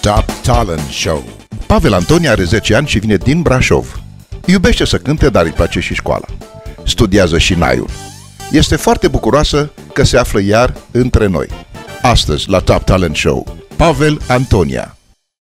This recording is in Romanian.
Top Talent Show. Pavel Antonia are 10 ani și vine din Brașov. Iubește să cânte, dar îi place și școala. Studiază și naiul. Este foarte bucuroasă că se află iar între noi. Astăzi, la Top Talent Show, Pavel Antonia.